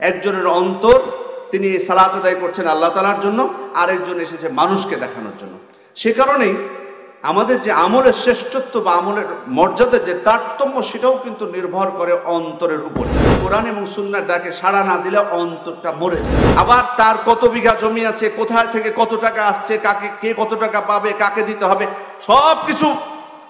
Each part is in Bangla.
একজনের অন্তর তিনি সালাত আদায় করছেন আল্লাহ তালার জন্য, আরেকজন এসেছে মানুষকে দেখানোর জন্য। সে কারণেই আমাদের যে আমলের শ্রেষ্ঠত্ব বা আমলের মর্যাদা যে তারতম্য, সেটাও কিন্তু নির্ভর করে অন্তরের উপর। কোরআন এবং সুন্নার ডাকে সাড়া না দিলে অন্তরটা মরে যায়। আবার তার কত বিঘা জমি আছে, কোথায় থেকে কত টাকা আসছে, কাকে কে কত টাকা পাবে, কাকে দিতে হবে সব কিছু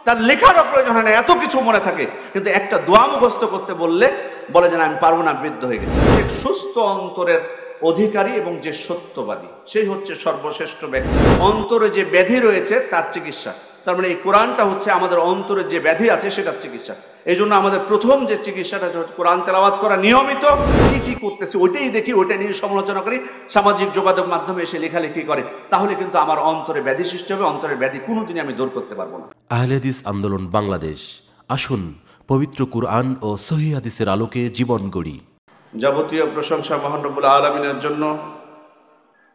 তার লেখারও প্রয়োজন হয় না, এত কিছু মনে থাকে। কিন্তু একটা দোয়া মুখস্থ করতে বললে বলে যে না, আমি পারব না বৃদ্ধ হয়ে গেছি। এক সুস্থ অন্তরের অধিকারী এবং যে সত্যবাদী, সেই হচ্ছে সর্বশ্রেষ্ঠ ব্যক্তি। অন্তরে যে ব্যাধি রয়েছে, তার চিকিৎসা। তার মানে এই কোরআনটা হচ্ছে আমাদের অন্তরে যে ব্যাধি আছে সেটার চিকিৎসা। এই জন্য আমাদের প্রথম যে চিকিৎসাটা হচ্ছে কোরআন তেলাওয়াত করা নিয়মিত। কি কি করতেছে ওইটাই দেখি ওইটা নিয়ে সমালোচনা করি। সামাজিক যোগাযোগ মাধ্যমে এসে লেখালেখি করে। তাহলে কিন্তু আমার অন্তরে ব্যাধি সৃষ্টি হবে অন্তরের ব্যাধি কোনোদিনই আমি দূর করতে পারব না। আহলেদিস আন্দোলন বাংলাদেশ। আসুন পবিত্র কোরআন ও সহি হাদিসের আলোকে জীবন গড়ি। যাবতীয় প্রশংসা মহানরবুল আলমিনের জন্য।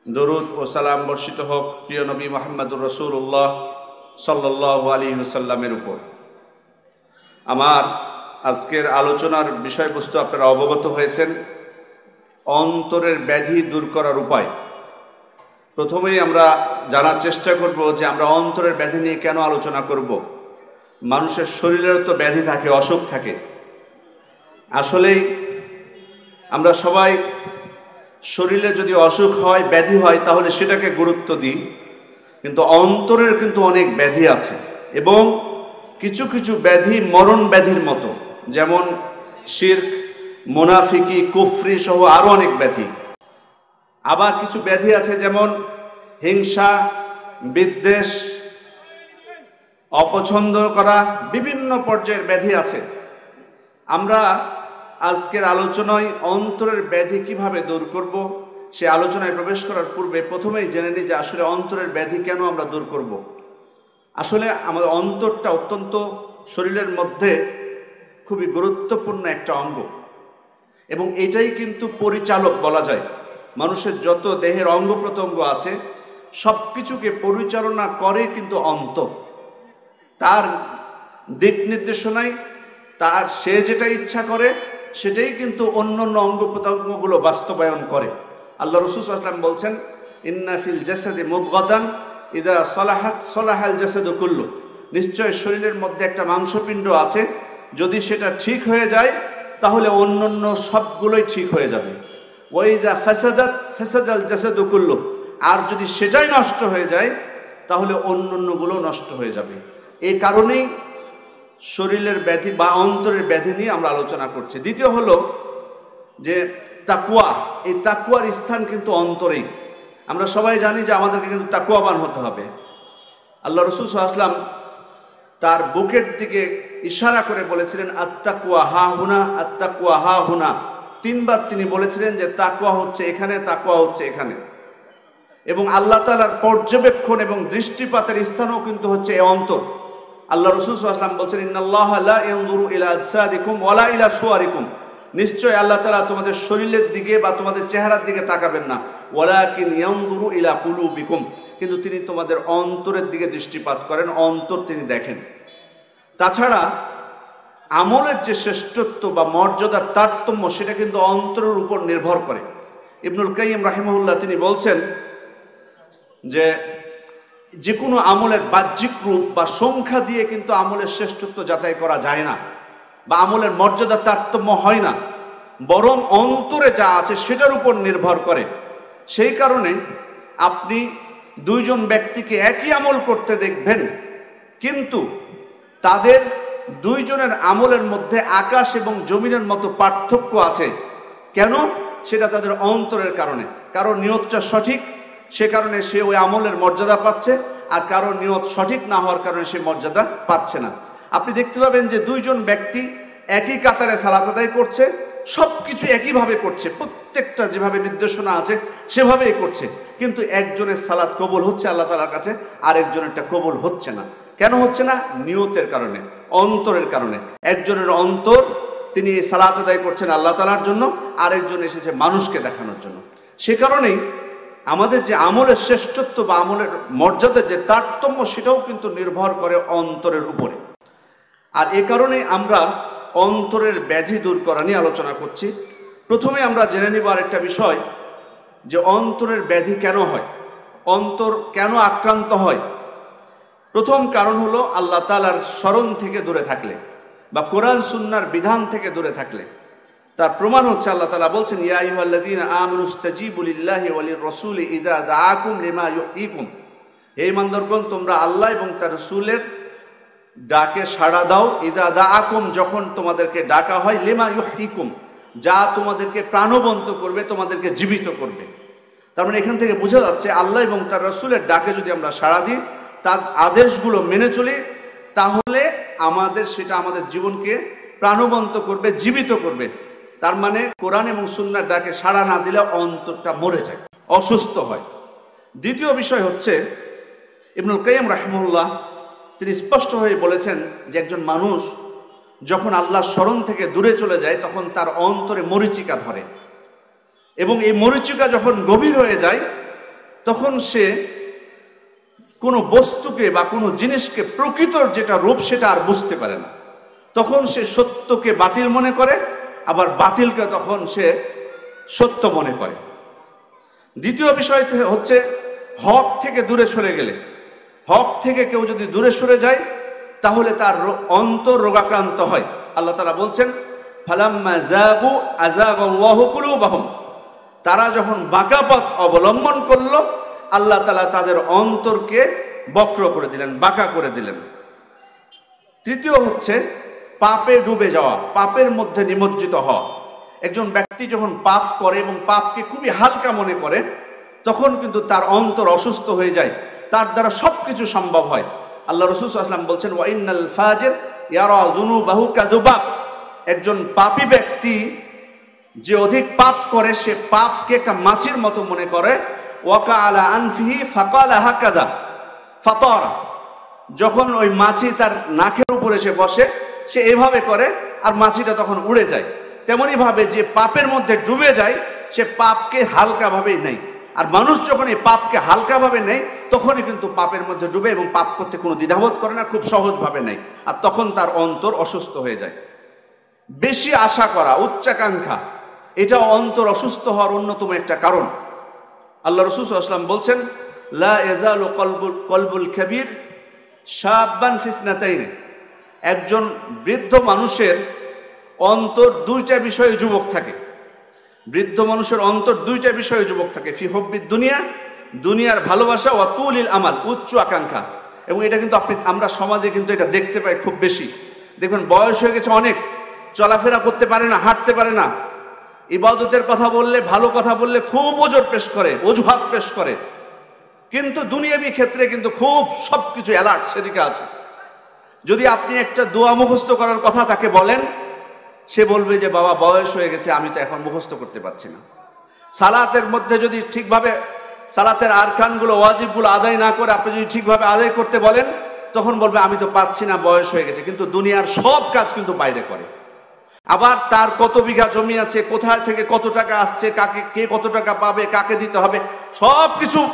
দরুদ ও সালাম বর্ষিত হোক প্রিয় নবী মোহাম্মদুর রসুল্লাহ সাল্লাহ আলী সাল্লামের উপর। আমার আজকের আলোচনার বিষয়বস্তু আপনারা অবগত হয়েছেন। অন্তরের ব্যাধি দূর করার উপায়। প্রথমেই আমরা জানার চেষ্টা করব যে আমরা অন্তরের ব্যাধি নিয়ে কেন আলোচনা করব। মানুষের শরীরের তো ব্যাধি থাকে, অসুখ থাকে। আসলেই আমরা সবাই শরীরে যদি অসুখ হয়, ব্যাধি হয়, তাহলে সেটাকে গুরুত্ব দিই। কিন্তু অন্তরের কিন্তু অনেক ব্যাধি আছে। এবং কিছু কিছু ব্যাধি মরণ ব্যাধির মতো। যেমন শির্ক, মোনাফিকি, কুফরি সহ আরও অনেক ব্যাধি। আবার কিছু ব্যাধি আছে যেমন হিংসা, বিদ্বেষ, অপছন্দ করা বিভিন্ন পর্যায়ের ব্যাধি আছে। আমরা আজকের আলোচনায় অন্তরের ব্যাধি কীভাবে দূর করব? সে আলোচনায় প্রবেশ করার পূর্বে প্রথমেই জেনে নিই যে আসলে অন্তরের ব্যাধি কেন আমরা দূর করব। আসলে আমাদের অন্তরটা অত্যন্ত শরীরের মধ্যে খুবই গুরুত্বপূর্ণ একটা অঙ্গ। এবং এটাই কিন্তু পরিচালক বলা যায়। মানুষের যত দেহের অঙ্গ প্রত্যঙ্গ আছে সব কিছুকে পরিচালনা করে কিন্তু অন্তর। তার দিক নির্দেশনায় তার সে যেটা ইচ্ছা করে, সেটাই কিন্তু অন্য অন্য অঙ্গ প্রত্যঙ্গগুলো বাস্তবায়ন করে। আল্লাহ রসুল আসলাম বলছেন ইন্নাফিল জেসাদে মুদগদান, ইদা সলাহাত, সলাহাল জেসাদ কুল্লু। নিশ্চয় শরীরের মধ্যে একটা মাংসপিণ্ড আছে, যদি সেটা ঠিক হয়ে যায়, তাহলে অন্য অন্য সবগুলোই ঠিক হয়ে যাবে। ওই যা ফেসাদাত, ফেসাদাল জেসাদ কুল্লু। আর যদি সেটাই নষ্ট হয়ে যায়, তাহলে অন্য অন্যগুলো নষ্ট হয়ে যাবে। এই কারণেই শরীরের ব্যাধি বা অন্তরের ব্যাধি নিয়ে আমরা আলোচনা করছি। দ্বিতীয় হলো যে তাকুয়া এই তাকুয়ার স্থান কিন্তু অন্তরেই আমরা সবাই জানি যে আমাদেরকে কিন্তু তাকুয়াবান হতে হবে। আল্লাহ রসুল আসলাম তার বুকের দিকে ইশারা করে বলেছিলেন আত্মাকুয়া হা হুনা আত্মাকুয়া হা হুনা। তিনবার তিনি বলেছিলেন যে তাকুয়া হচ্ছে এখানে তাকুয়া হচ্ছে এখানে। এবং আল্লাহ তালার পর্যবেক্ষণ এবং দৃষ্টিপাতের স্থানও কিন্তু হচ্ছে এ অন্তর। আল্লাহ রসুল আসলাম বলছেন ইন্নআল্লাহ ইলা ইলা সুয়ারিকুম। নিশ্চয় আল্লাহ তালা তোমাদের শরীরের দিকে বা তোমাদের চেহারার দিকে তাকাবেন না। ওয়ালাকিন ইয়ামদুরু ইলা কুলু বিকুম কিন্তু তিনি তোমাদের অন্তরের দিকে দৃষ্টিপাত করেন, অন্তর তিনি দেখেন। তাছাড়া আমলের যে শ্রেষ্ঠত্ব বা মর্যাদার তারতম্য, সেটা কিন্তু অন্তরের উপর নির্ভর করে। ইবনুল কাইম রাহিমহুল্লাহ তিনি বলছেন যে যে কোনো আমলের বাহ্যিক রূপ বা সংখ্যা দিয়ে কিন্তু আমলের শ্রেষ্ঠত্ব যাচাই করা যায় না। বা আমলের মর্যাদা তারতম্য হয় না। বরং অন্তরে যা আছে সেটার উপর নির্ভর করে। সেই কারণে আপনি দুইজন ব্যক্তিকে একই আমল করতে দেখবেন, কিন্তু তাদের দুইজনের আমলের মধ্যে আকাশ এবং জমিনের মতো পার্থক্য আছে। কেন? সেটা তাদের অন্তরের কারণে। কারও নিয়তটা সঠিক, সে কারণে সে ওই আমলের মর্যাদা পাচ্ছে, আর কারও নিয়ত সঠিক না হওয়ার কারণে সে মর্যাদা পাচ্ছে না। আপনি দেখতে পাবেন যে দুইজন ব্যক্তি একই কাতারে সালাত আদায় করছে সব কিছু একইভাবে করছে, প্রত্যেকটা যেভাবে নির্দেশনা আছে সেভাবেই করছে, কিন্তু একজনের সালাদ কবল হচ্ছে আল্লাহ তালার কাছে আর একজনেরটা কবল হচ্ছে না। কেন হচ্ছে না? নিয়তের কারণে, অন্তরের কারণে। একজনের অন্তর, তিনি সালাত আদায় করছেন আল্লাহ তালার জন্য, আরেকজন এসেছে মানুষকে দেখানোর জন্য। সে কারণেই আমাদের যে আমলের শ্রেষ্ঠত্ব বা আমলের মর্যাদার যে তারতম্য, সেটাও কিন্তু নির্ভর করে অন্তরের উপরে। আর এ কারণে আমরা অন্তরের ব্যাধি দূর করা নিয়ে আলোচনা করছি। প্রথমে আমরা জেনে নিব আরেকটা বিষয় যে অন্তরের ব্যাধি কেন হয়? অন্তর কেন আক্রান্ত হয়? প্রথম কারণ হলো আল্লাহ তালার স্মরণ থেকে দূরে থাকলে বা কোরআন সুন্নার বিধান থেকে দূরে থাকলে। তার প্রমাণ হচ্ছে আল্লাহ তালা বলছেন ওয়ালির রসুল ইদা ইউহীকুম হে ইমানদারগণ তোমরা আল্লাহ এবং তার রসুলের ডাকে সাড়া দাও, ইদা দাআকুম যখন তোমাদেরকে ডাকা হয়, লিমা ইউহীকুম যা তোমাদেরকে প্রাণবন্ত করবে, তোমাদেরকে জীবিত করবে। তার মানে এখান থেকে বোঝা যাচ্ছে, আল্লাহ এবং তার রসুলের ডাকে যদি আমরা সাড়া দিই, তার আদেশগুলো মেনে চলি, তাহলে আমাদের সেটা আমাদের জীবনকে প্রাণবন্ত করবে, জীবিত করবে। তার মানে কোরআন এবং সুন্নার ডাকে সাড়া না দিলে অন্তরটা মরে যায়, অসুস্থ হয়। দ্বিতীয় বিষয় হচ্ছে, ইবনুল কাইম রাহমুল্লাহ তিনি স্পষ্ট হয়ে বলেছেন যে একজন মানুষ যখন আল্লাহর স্মরণ থেকে দূরে চলে যায়, তখন তার অন্তরে মরিচিকা ধরে। এবং এই মরিচিকা যখন গভীর হয়ে যায়, তখন সে কোনো বস্তুকে বা কোনো জিনিসকে প্রকৃতর যেটা রূপ, সেটা আর বুঝতে পারে না। তখন সে সত্যকে বাতিল মনে করে, আবার বাতিলকে তখন সে সত্য মনে করে। দ্বিতীয় বিষয় হচ্ছে হক থেকে দূরে সরে গেলে। হক থেকে কেউ যদি দূরে সরে যায়, তাহলে তার অন্তর রোগাক্রান্ত হয়। আল্লাহ তারা বলছেন তারা যখন বাঁকা পথ অবলম্বন করল, আল্লাহ তালা তাদের অন্তরকে বক্র করে দিলেন, বাঁকা করে দিলেন। তৃতীয় হচ্ছে, পাপে ডুবে যাওয়া, পাপের মধ্যে নিমজ্জিত হওয়া। একজন ব্যক্তি যখন পাপ করে এবং পাপকে খুবই হালকা মনে করে, তখন কিন্তু তার অন্তর অসুস্থ হয়ে যায়। তার দ্বারা সব কিছু সম্ভব হয়। আল্লাহ রসুল বলছেন ওয়াইনাল ফাজের ইয়ারা বাহু কাজুবাক একজন পাপী ব্যক্তি যে অধিক পাপ করে, সে পাপকে একটা মাছির মতো মনে করে ওয়াকা আলা আনফিহি ফাকালা হাকাদা ফাতরা। যখন ওই মাছি তার নাকের উপরে সে বসে, সে এভাবে করে আর মাছিটা তখন উড়ে যায়। তেমনই ভাবে যে পাপের মধ্যে ডুবে যায়, সে পাপকে হালকাভাবেই নেয়। আর মানুষ যখন এই পাপকে হালকাভাবে নেয় তখনই কিন্তু পাপের মধ্যে ডুবে এবং পাপ করতে কোনো দ্বিধাবোধ করে না, খুব সহজভাবে নেয়। আর তখন তার অন্তর অসুস্থ হয়ে যায়। বেশি আশা করা, উচ্চাকাঙ্ক্ষা, এটা অন্তর অসুস্থ হওয়ার অন্যতম একটা কারণ। আল্লাহ রসুল আসলাম বলছেন, লা এজাল ও কলবুল কলবুল কবির সাব্বান ফিসনাতাইনে একজন বৃদ্ধ মানুষের অন্তর দুইটা বিষয়ে যুবক থাকে। বৃদ্ধ মানুষের অন্তর দুইটা বিষয়ে যুবক থাকে। ফি হব্বিদ দুনিয়া দুনিয়ার ভালোবাসা ও তুলিল আমাল, উচ্চ আকাঙ্ক্ষা। এবং এটা কিন্তু আপনি, আমরা সমাজে কিন্তু এটা দেখতে পাই খুব বেশি। দেখবেন বয়স হয়ে গেছে অনেক, চলাফেরা করতে পারে না, হাঁটতে পারে না। ইবাদতের কথা বললে, ভালো কথা বললে খুব ওজোর পেশ করে, অজুহাত পেশ করে। কিন্তু দুনিয়াবি ক্ষেত্রে কিন্তু খুব সব কিছু অ্যালার্ট সেদিকে আছে। যদি আপনি একটা দোয়া মুখস্থ করার কথা তাকে বলেন, সে বলবে যে, বাবা, বয়স হয়ে গেছে, আমি তো এখন মুখস্থ করতে পারছি না। সালাতের মধ্যে যদি ঠিকভাবে সালাতের আরকানগুলো ওয়াজিবগুলো আদায় না করে আপনি যদি ঠিকভাবে আদায় করতে বলেন, তখন বলবে, আমি তো পাচ্ছি না, বয়স হয়ে গেছে। কিন্তু দুনিয়ার সব কাজ কিন্তু বাইরে করে। আবার তার কত বিঘা জমি আছে, কোথায় থেকে কত টাকা আসছে, কাকে, কে কত টাকা পাবে, কাকে দিতে হবে সব কিছু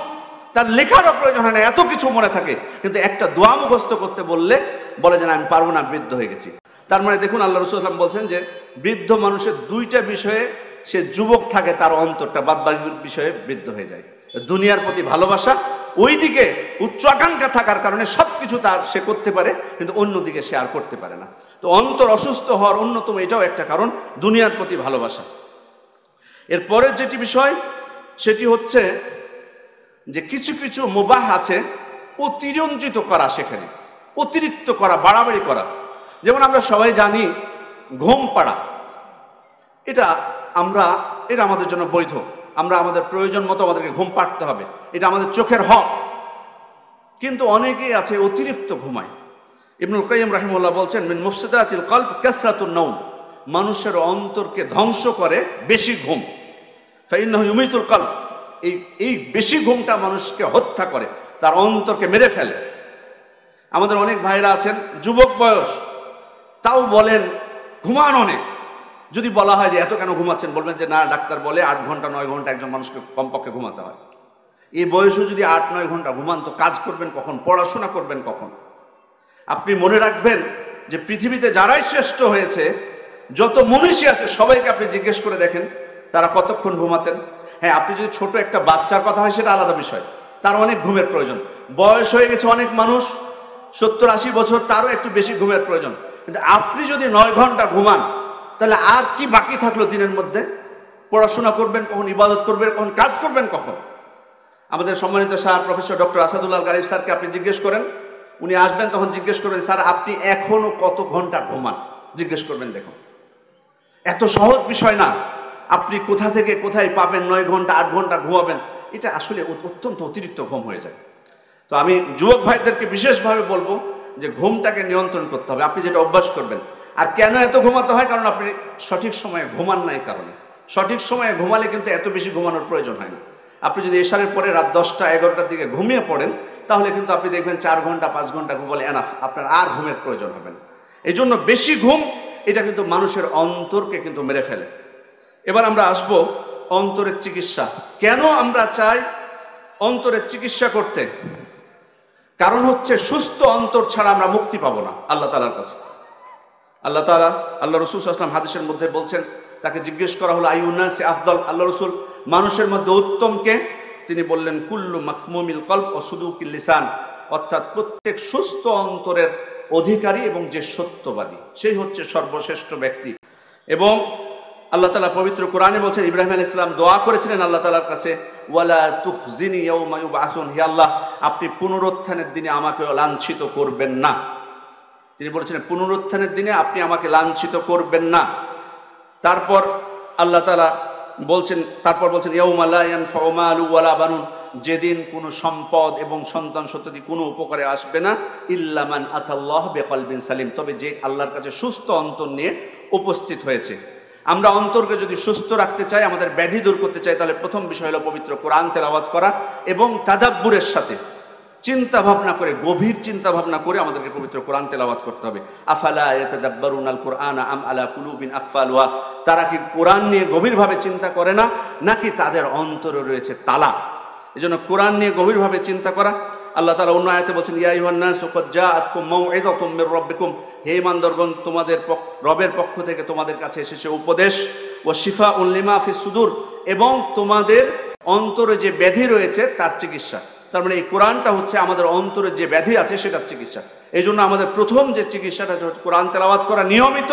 তার লেখারও প্রয়োজন হয় না, এত কিছু মনে থাকে। কিন্তু একটা দোয়া মুখস্থ করতে বললে, বলে যে আমি পারব না, বৃদ্ধ হয়ে গেছি। তার মানে দেখুন, আল্লাহ রসুলাম বলছেন যে, বৃদ্ধ মানুষের দুইটা বিষয়ে সে যুবক থাকে, তার অন্তরটা বাদ বিষয়ে বৃদ্ধ হয়ে যায়। দুনিয়ার প্রতি ভালোবাসা, ওইদিকে উচ্চ আকাঙ্ক্ষা থাকার কারণে সব কিছু তার সে করতে পারে, কিন্তু অন্যদিকে সে আর করতে পারে না। তো অন্তর অসুস্থ হওয়ার অন্যতম এটাও একটা কারণ, দুনিয়ার প্রতি ভালোবাসা। এরপরের যেটি বিষয়, সেটি হচ্ছে যে কিছু কিছু মোবাহ আছে অতিরঞ্জিত করা সেখানে, অতিরিক্ত করা, বাড়াবাড়ি করা। যেমন আমরা সবাই জানি, ঘুম পাড়া। এটা আমরা, এটা আমাদের জন্য বৈধ। আমরা আমাদের প্রয়োজন মতো আমাদেরকে ঘুম পাড়তে হবে। এটা আমাদের চোখের হক। কিন্তু অনেকেই আছে অতিরিক্ত ঘুমায়। ইবনুল কাইম রাহিমুল্লাহ বলছেন, মিন মুফসিদাতিল কল্প কাসরাতুন নৌম মানুষের অন্তরকে ধ্বংস করে বেশি ঘুম। ফাইন্নাহু ইউমিতুল কল্প এই এই বেশি ঘুমটা মানুষকে হত্যা করে, তার অন্তরকে মেরে ফেলে। আমাদের অনেক ভাইরা আছেন, যুবক বয়স, তাও বলেন, ঘুমান অনেক যদি বলা হয় যে এত কেন ঘুমাচ্ছেন, বলবেন যে না, ডাক্তার বলে আট ঘণ্টা, নয় ঘণ্টা একজন মানুষকে কমপক্ষে ঘুমাতে হয়। এই বয়সে যদি আট, নয় ঘণ্টা ঘুমান, তো কাজ করবেন কখন? পড়াশোনা করবেন কখন? আপনি মনে রাখবেন যে পৃথিবীতে যারাই শ্রেষ্ঠ হয়েছে, যত মনীষী আছে, সবাইকে আপনি জিজ্ঞেস করে দেখেন, তারা কতক্ষণ ঘুমাতেন? হ্যাঁ আপনি যদি ছোট একটা বাচ্চার কথা হয়, সেটা আলাদা বিষয়। তার অনেক ঘুমের প্রয়োজন। বয়স হয়ে গেছে অনেক মানুষ, সত্তর আশি বছর তারও একটু বেশি ঘুমের প্রয়োজন। কিন্তু আপনি যদি নয় ঘণ্টা ঘুমান তাহলে আর কি বাকি থাকল দিনের মধ্যে? পড়াশোনা করবেন কখন, ইবাদত করবেন কখন, কাজ করবেন কখন? আমাদের সম্মানিত sir, professor doctor Asadullah Ghalib স্যারকে আপনি জিজ্ঞেস করেন। উনি আসবেন, তখন জিজ্ঞেস করবেন স্যার, আপনি এখনও কত ঘণ্টা ঘুমান? জিজ্ঞেস করবেন, দেখুন। এত সহজ বিষয় না। আপনি কোথা থেকে কোথায় পাবেন, নয় ঘণ্টা, আট ঘণ্টা ঘুমাবেন, এটা আসলে অত্যন্ত অতিরিক্ত ঘুম হয়ে যায়। তো আমি যুবক ভাইদেরকে বিশেষভাবে বলব যে ঘুমটাকে নিয়ন্ত্রণ করতে হবে। আপনি যেটা অভ্যাস করবেন আর কেন এত ঘুমাতে হয়? কারণ আপনি সঠিক সময়ে ঘুমান নাই কারণে। সঠিক সময়ে ঘুমালে কিন্তু এত বেশি ঘুমানোর প্রয়োজন হয় না। আপনি যদি এশারের পরে রাত দশটা, এগারোটার দিকে ঘুমিয়ে পড়েন, তাহলে কিন্তু আপনি দেখবেন চার ঘণ্টা, পাঁচ ঘণ্টা ঘুমালে এনাফ আপনার আর ঘুমের প্রয়োজন হবে না। এই জন্য বেশি ঘুম, এটা কিন্তু মানুষের অন্তরকে কিন্তু মেরে ফেলে। এবার আমরা আসব অন্তরের চিকিৎসা। কেন আমরা চাই অন্তরের চিকিৎসা করতে? কারণ হচ্ছে সুস্থ অন্তর ছাড়া আমরা মুক্তি পাবো না, আল্লাহ তালার কাছে। আল্লাহ তালা আল্লাহ রসুল আসলাম হাদিসের মধ্যে বলছেন, তাকে জিজ্ঞেস করা হলো আইউনাসে আফদল? আল্লাহ রসুল, মানুষের মধ্যে উত্তমকে তিনি বললেন, কুল্লু মাহমুমিল কল্প ও সুদুকিল লিসান। অর্থাৎ প্রত্যেক সুস্থ অন্তরের অধিকারী এবং যে সত্যবাদী, সেই হচ্ছে সর্বশ্রেষ্ঠ ব্যক্তি। এবং আল্লাহ তালা পবিত্র কোরআনে বলছেন, ইব্রাহিম আল ইসলাম দোয়া করেছিলেন আল্লাহ তালার কাছে, ওয়ালা ইয়াউমায়ুব আসুন হে আল্লাহ, আপনি পুনরুত্থানের দিনে আমাকে লাঞ্ছিত করবেন না। তিনি বলেছিলেন পুনরুত্থানের দিনে আপনি আমাকে লাঞ্ছিত করবেন না। তারপর আল্লাহ তালা বলছেন, তারপর বলছেন ইয়াউমালায়ান ফমালু বানুন। যেদিন কোনো সম্পদ এবং সন্তান সন্ততি কোনো উপকারে আসবে না ইল্লামান আতাল্লাহ বেকল বিন সালিম। তবে যে আল্লাহর কাছে সুস্থ অন্তর নিয়ে উপস্থিত হয়েছে। আমরা অন্তরকে যদি সুস্থ রাখতে চাই, আমাদের ব্যাধি দূর করতে চাই, তাহলে প্রথম বিষয় হলো পবিত্র কোরআন তেলাওয়াত করা এবং তাদাব্বুরের সাথে চিন্তা ভাবনা করে, গভীর চিন্তা ভাবনা করে আমাদেরকে পবিত্র কোরআন তেলাওয়াত করতে হবে। আফালা কোরআন আম আলা তারা কি কোরআন নিয়ে গভীরভাবে চিন্তা করে না, নাকি তাদের অন্তরে রয়েছে তালা? এজন্য কোরআন নিয়ে গভীরভাবে চিন্তা করা। আল্লাহ তালা অন্য আয়াতে বলছেন ইয়াইহান্না হে ইমানদারগণ তোমাদের রবের পক্ষ থেকে তোমাদের কাছে এসেছে উপদেশ ও শিফা উল্লিমা ফি সুদূর। এবং তোমাদের অন্তরে যে ব্যাধি রয়েছে, তার চিকিৎসা। তার মানে এই কোরআনটা হচ্ছে আমাদের অন্তরের যে ব্যাধি আছে সেটার চিকিৎসা। এই জন্য আমাদের প্রথম যে চিকিৎসাটা হচ্ছে কোরআন তেলাওয়াত করা নিয়মিত।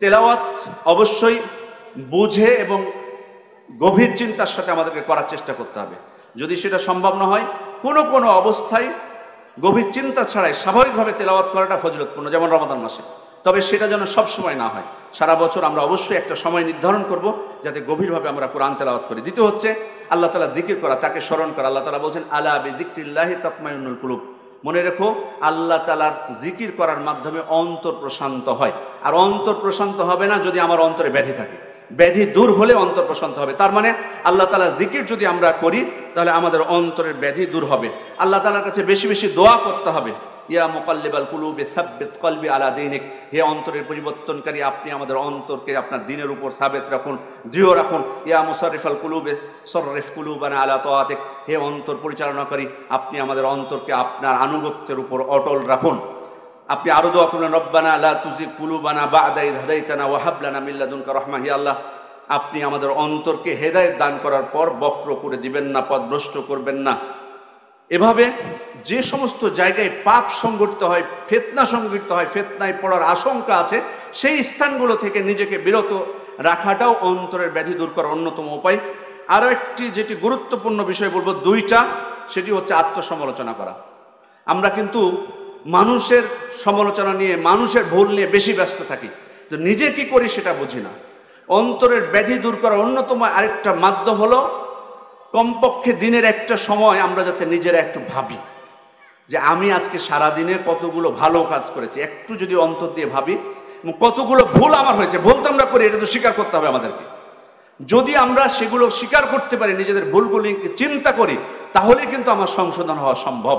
তেলাওয়াত অবশ্যই বুঝে এবং গভীর চিন্তার সাথে আমাদেরকে করার চেষ্টা করতে হবে। যদি সেটা সম্ভব না হয়, কোনো কোনো অবস্থায় গভীর চিন্তা ছাড়াই স্বাভাবিকভাবে তেলাওয়াত করাটা ফজলতপূর্ণ যেমন রমাদান মাসে। তবে সেটা যেন সব সময় না হয়। সারা বছর আমরা অবশ্যই একটা সময় নির্ধারণ করব যাতে গভীরভাবে আমরা কোরআন তেলাওয়াত করি। দ্বিতীয় হচ্ছে, আল্লাহ তালা জিকির করা, তাকে স্মরণ করা। আল্লাহ তালা বলছেন আল্লাহ আবি দিক্রিল্লাহি তকমায়ুল কুলুব। মনে রেখো, আল্লাহ তালার জিকির করার মাধ্যমে অন্তর প্রশান্ত হয়। আর অন্তর প্রশান্ত হবে না যদি আমার অন্তরে ব্যাধি থাকে। ব্যাধি দূর হলে অন্তর প্রশান্ত হবে। তার মানে আল্লাহ তালার জিকির যদি আমরা করি, তাহলে আমাদের অন্তরের ব্যাধি দূর হবে। আল্লাহ তালার কাছে বেশি বেশি দোয়া করতে হবে। ইয়া মোকাল্লিবাল কুলুবে, সাব্বেত কলবি আলা দিনিক। হে অন্তরের পরিবর্তনকারী, আপনি আমাদের অন্তরকে আপনার দিনের উপর সাবেত রাখুন দৃঢ় রাখুন। ইয়া মুসারিফাল কুলুবে, সররিফ কুলুবানা আলা তোয়াতেক হে অন্তর পরিচালনাকারী, আপনি আমাদের অন্তরকে আপনার আনুগত্যের উপর অটল রাখুন। আপনি আরও দোয়া করলেন রব্বানা আল্লাহ তুজি কুলুবানা বা আদাই হাদাইতানা ওয়াহাবলানা মিল্লাদুনকা রহমা। হি আল্লাহ, আপনি আমাদের অন্তরকে হেদায়ত দান করার পর বক্র করে দিবেন না, পদভ্রষ্ট করবেন না। এভাবে যে সমস্ত জায়গায় পাপ সংগঠিত হয়, ফেতনা সংগঠিত হয়, ফেতনায় পড়ার আশঙ্কা আছে, সেই স্থানগুলো থেকে নিজেকে বিরত রাখাটাও অন্তরের ব্যাধি দূর করার অন্যতম উপায়। আরও একটি যেটি গুরুত্বপূর্ণ বিষয় বলব দুইটা, সেটি হচ্ছে আত্মসমালোচনা করা। আমরা কিন্তু মানুষের সমালোচনা নিয়ে, মানুষের ভুল নিয়ে বেশি ব্যস্ত থাকি। তো নিজে কি করি সেটা বুঝি না। অন্তরের ব্যাধি দূর করার অন্যতম আরেকটা মাধ্যম হলো কমপক্ষে দিনের একটা সময় আমরা যাতে নিজেরা একটু ভাবি যে আমি আজকে সারা দিনে কতগুলো ভালো কাজ করেছি। একটু যদি অন্তর দিয়ে ভাবি কতগুলো ভুল আমার হয়েছে, ভুল তো আমরা করি, এটা তো স্বীকার করতে হবে আমাদেরকে। যদি আমরা সেগুলো স্বীকার করতে পারি, নিজেদের ভুলগুলিকে চিন্তা করি তাহলে কিন্তু আমার সংশোধন হওয়া সম্ভব।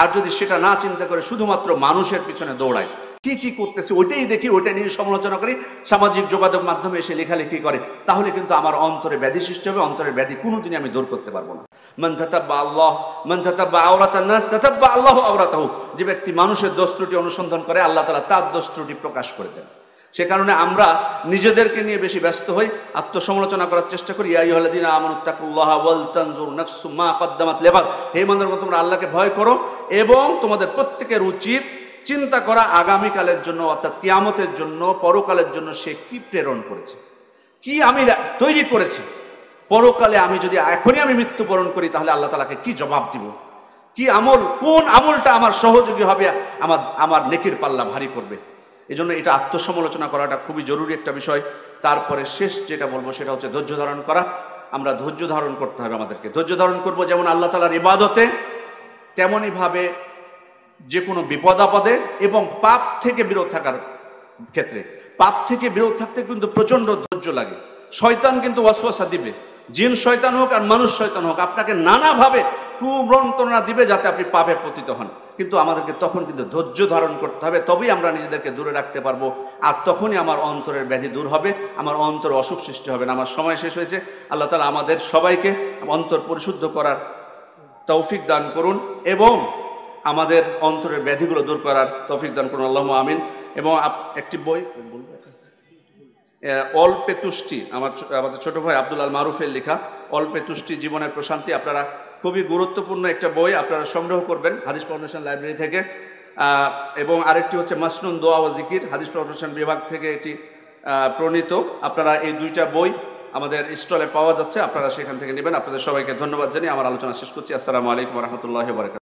আর যদি সেটা না চিন্তা করে শুধুমাত্র মানুষের পিছনে দৌড়ায় কি কি করতেছে ওইটাই দেখি, ওইটা নিয়ে সমালোচনা করি, সামাজিক যোগাযোগ মাধ্যমে এসে লেখালেখি করে। তাহলে কিন্তু আমার অন্তরে ব্যাধি সৃষ্টি হবে, অন্তরের ব্যাধি কোনোদিনই আমি দূর করতে পারব না। মান থাতাব্বা আল্লাহ, মান থাতাব্বা আওরাতান নাস থাতাব্বা আল্লাহ আওরাতাহু। যে ব্যক্তি মানুষের দোষ ত্রুটি অনুসন্ধান করে, আল্লাহ তাআলা তার দোষ ত্রুটি প্রকাশ করে দেন। সে কারণে আমরা নিজেদেরকে নিয়ে বেশি ব্যস্ত হই, আত্মসমালোচনা করার চেষ্টা করি আইহলাদিন আমানুত্তাকুল্লাহ ওয়াল তানজুর নাফসু মা কদ্দামাত লেবার হে মন্দির তোমরা আল্লাহকে ভয় করো এবং তোমাদের প্রত্যেকের উচিত চিন্তা করা আগামীকালের জন্য, অর্থাৎ কিয়ামতের জন্য, পরকালের জন্য সে কি প্রেরণ করেছে? কি আমি তৈরি করেছি? পরকালে আমি যদি এখনই আমি মৃত্যুবরণ করি, তাহলে আল্লাহ তালাকে কি জবাব দিব? কি আমল, কোন আমলটা আমার সহযোগী হবে, আমার আমার নেকির পাল্লা ভারী করবে? এই জন্য এটা আত্মসমালোচনা করাটা খুবই জরুরি একটা বিষয়। তারপরে শেষ যেটা বলব, সেটা হচ্ছে ধৈর্য ধারণ করা। আমরা ধৈর্য ধারণ করতে হবে আমাদেরকে। ধৈর্য ধারণ করব যেমন আল্লাহ তালার ইবাদতে তেমনইভাবে যে কোনো বিপদ আপদে এবং পাপ থেকে বিরত থাকার ক্ষেত্রে। পাপ থেকে বিরত থাকতে কিন্তু প্রচণ্ড ধৈর্য লাগে। শয়তান কিন্তু ওয়াসওয়াসা দিবে। জিন শয়তান হোক আর মানুষ শয়তান হোক, আপনাকে নানাভাবে কুমন্ত্রণা দিবে যাতে আপনি পাপে পতিত হন। কিন্তু আমাদেরকে তখন কিন্তু ধৈর্য ধারণ করতে হবে, তবেই আমরা নিজেদেরকে দূরে রাখতে পারব। আর তখনই আমার অন্তরের ব্যাধি দূর হবে, আমার অন্তর অসুখ সৃষ্টি হবে না। আমার সময় শেষ হয়েছে। আল্লাহ তালা আমাদের সবাইকে অন্তর পরিশুদ্ধ করার তৌফিক দান করুন এবং আমাদের অন্তরের ব্যাধিগুলো দূর করার তৌফিক দান করুন আল্লাহ আমিন। এবং একটি বই অল্পে তুষ্টি আমার আমাদের ছোট ভাই আব্দুল আল মারুফের লেখা অল্পে তুষ্টি জীবনের প্রশান্তি। আপনারা খুবই গুরুত্বপূর্ণ একটা বই, আপনারা সংগ্রহ করবেন হাদিস ফাউন্ডেশন লাইব্রেরি থেকে। এবং আরেকটি হচ্ছে মাসনুন দোয়া ও জিকির, হাদিস ফাউন্ডেশন বিভাগ থেকে এটি প্রণীত। আপনারা এই দুইটা বই আমাদের স্টলে পাওয়া যাচ্ছে, আপনারা সেখান থেকে নেবেন। আপনাদের সবাইকে ধন্যবাদ জানিয়ে আমার আলোচনা শেষ করছি। আসসালামু আলাইকুম রহমতুল্লাহ বরকাত